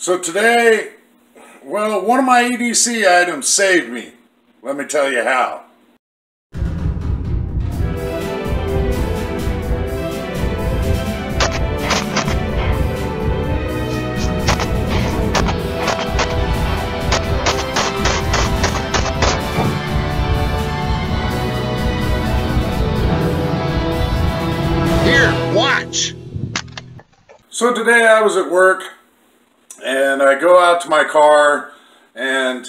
So today, well, one of my EDC items saved me. Let me tell you how. Here, watch. So today I was at work and I go out to my car and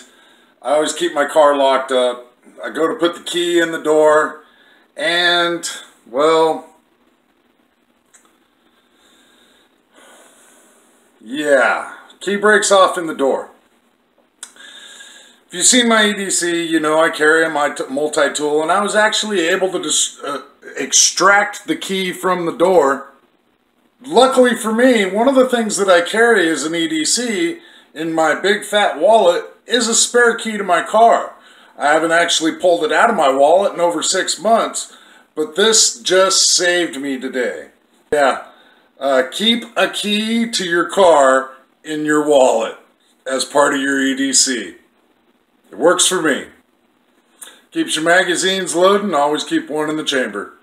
I always keep my car locked up. I go to put the key in the door and, well, yeah, key breaks off in the door. If you've seen my EDC, you know I carry a multi-tool and I was actually able to uh, extract the key from the door luckily for me, one of the things that I carry as an EDC in my big fat wallet is a spare key to my car. I haven't actually pulled it out of my wallet in over six months, but this just saved me today. Yeah, uh, keep a key to your car in your wallet as part of your EDC. It works for me. Keeps your magazines loading, always keep one in the chamber.